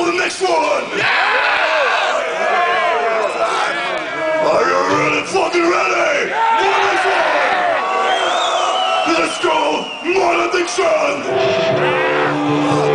for the next one! Yeah! yeah! Are you really fucking ready? yeah! For the next one! Let's go! More addiction!